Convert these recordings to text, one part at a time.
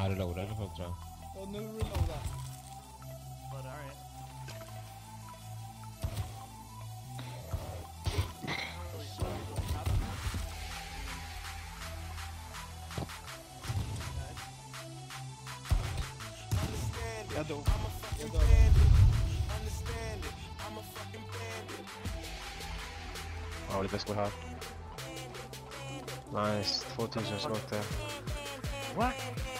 Han reloadar i alla fall tror jag. Och nu reloada. But alright. Jag dog. Jag dog. Ja, lite bäst här. Nice, 2000 skott där. What? Det är två kvar. Yo, someone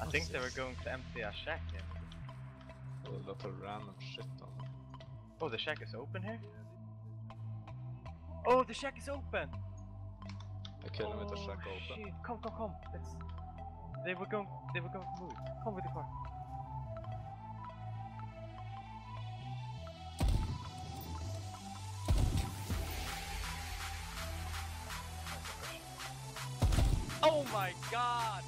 I think they were going to empty a shack here. A lot of random shit on Oh, the shack is open here? Oh, the shack is open! I med oh, att shack open. Oh, shit. Come, come, come. Let's... They were going. They were going to move. Come with the car. Oh my god!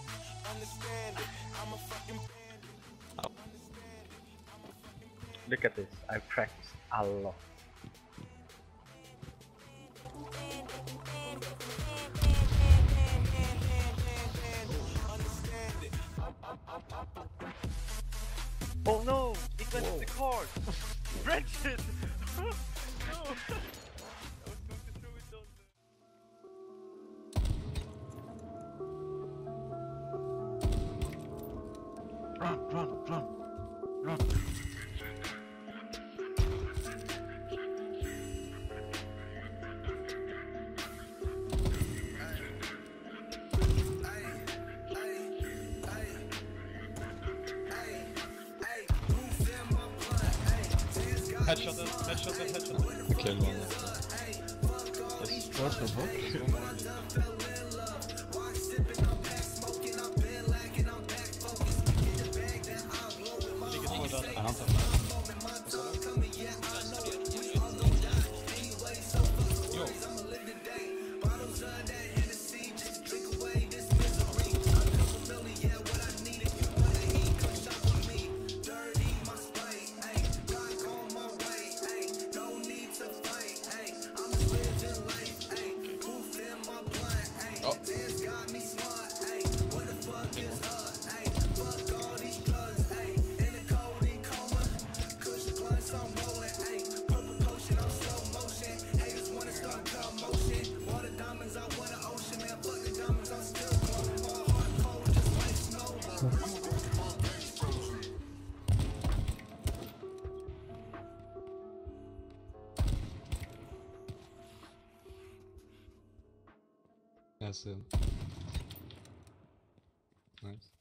Look at this. I've practiced a lot. Oh no! It went to the card! Brexit! no! Run, run, run, run. Headshotet, headshotet, headshotet. Jag killar honom. Vad för bock? Ligger Jag ser. Nice.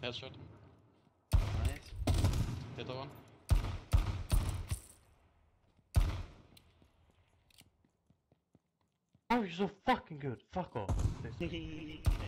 Headshot. Nice. Hit of one. Oh, you're so fucking good. Fuck off.